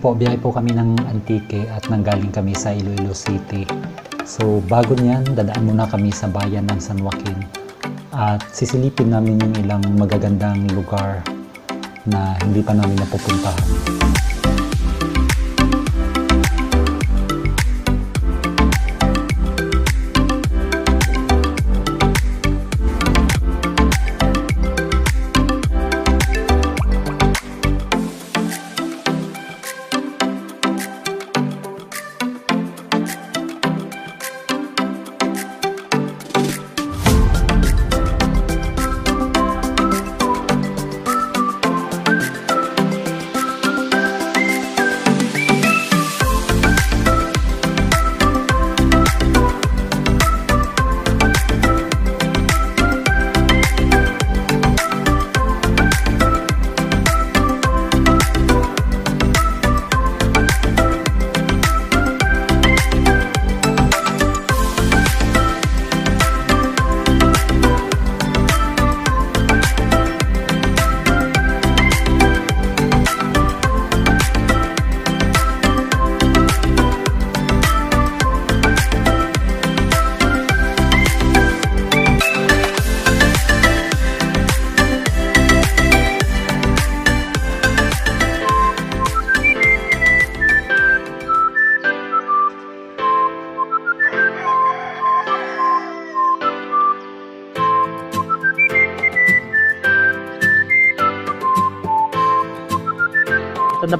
Po, biyahe po kami ng Antique at nanggaling kami sa Iloilo City. So bago niyan, dadaan muna kami sa bayan ng San Joaquin at sisilipin namin yung ilang magagandang lugar na hindi pa namin napupuntahan.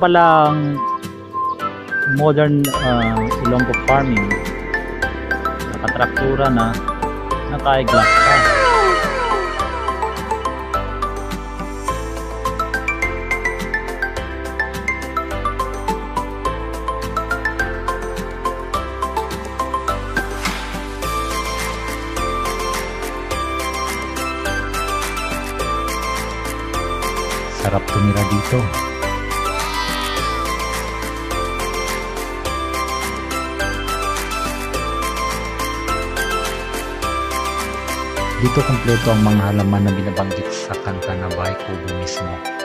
Ito na pala ang modern uh, Ilonggo farming. Nakatraktura na, naka-glass pa. Sarap tumira dito. Dito kompleto ang mga halaman na binabanggit sa kanta na Bahay Kubo mismo.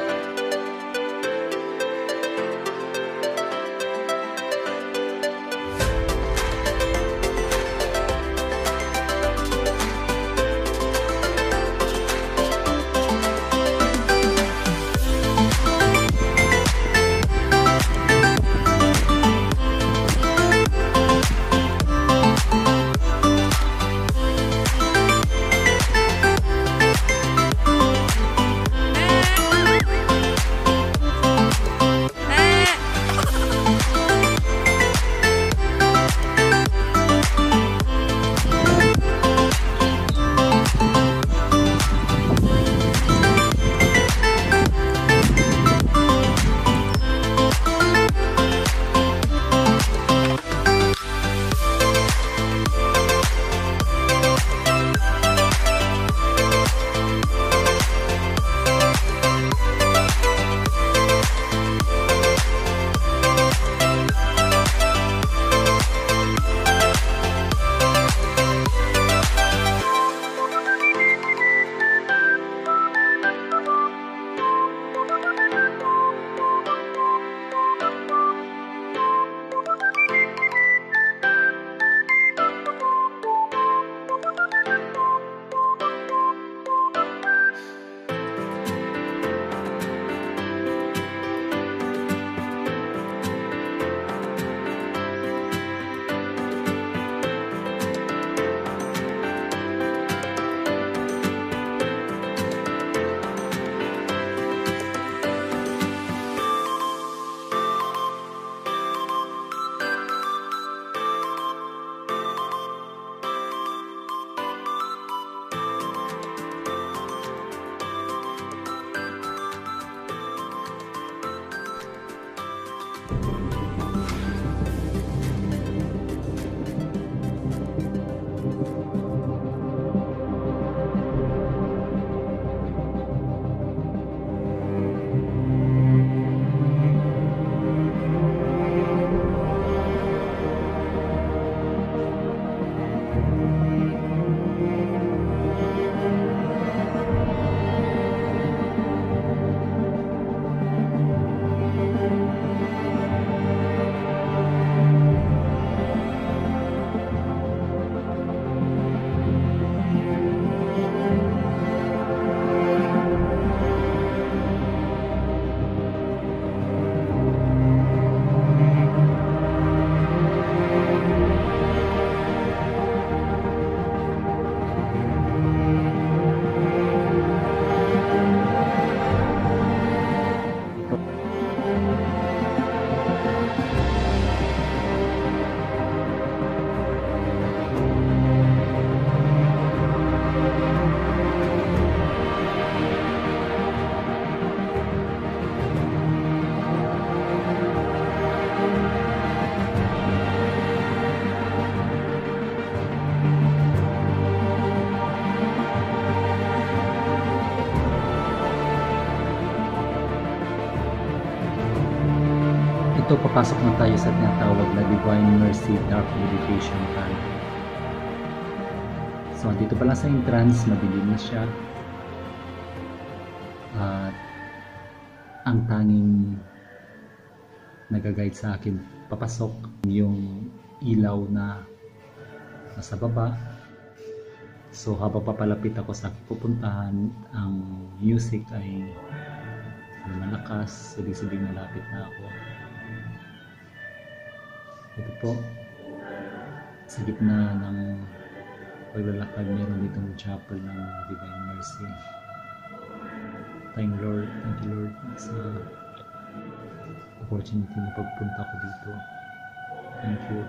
Ito papasok na tayo sa tinatawag na Divine Mercy Dark Meditation Camp. So, dito pa lang sa entrance, madilim na siya. At ang tanging nag-guide sa akin papasok yung ilaw na nasa baba. So habang papalapit ako sa pupuntahan, ang music ay malakas. Ibig sabihin malapit na ako. Po, sa gitna ng paglalakad, meron ditong chapel ng Divine Mercy. Thank Lord, thank you Lord sa opportunity na pagpunta ko dito. Thank you.